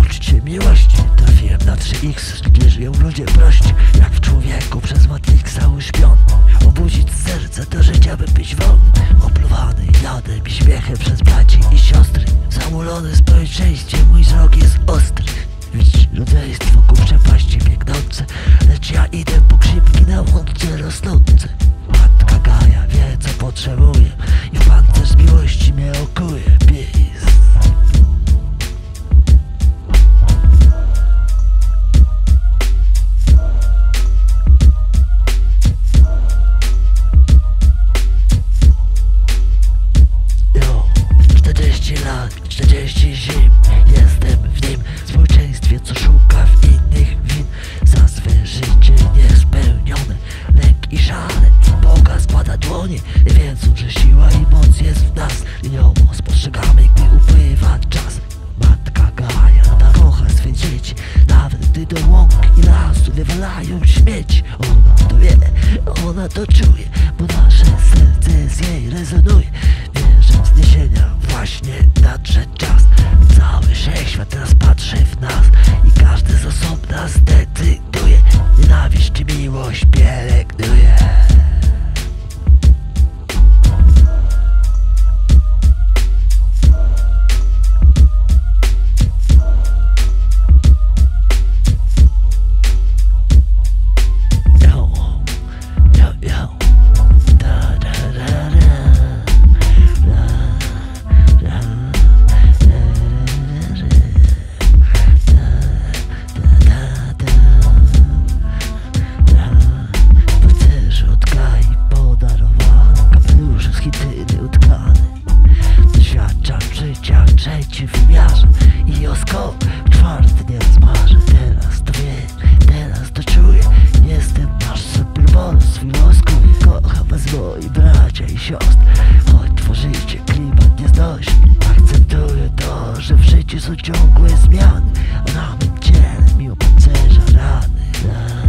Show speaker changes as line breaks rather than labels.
Uczyć się miłości. Trafiłem na 3x, gdzie żyją ludzie prości. Jak w człowieku przez Matrixa uśpiony Obudzić serce do życia, by być wolny Opluwany jadem i śmiechem przez braci i siostry. Zamulony społeczeństwie, mój wzrok jest ostry. Widz rodzeństwo ku przepaści biegnące Lecz ja idę po krzypki na łące rosnące. Matka Gaja wie co potrzebuje. I pancerz z miłości mnie okuje dłonie Nie wiedząc, że siła i moc jest w nas. I nią spostrzegamy, gdy upływa czas. Matka Gaja kocha swe dzieci. Nawet gdy do łąk i lasu wywalają śmieci. Ona to wie, ona to czuje Bo nasze serce z jej rezonuje. Wierzę w zniesienia właśnie nadszedł ci w miarę I oskop czwarty nie rozmarzy. Teraz to wie, teraz to czuję. Jestem masz sobie bonus Filoskuję, kocham was moi bracia i siostry. Choć tworzycie klimat nieznośny Akcentuję to, że w życiu są ciągłe zmiany. A na mym ciele mi opancerza rany, rany.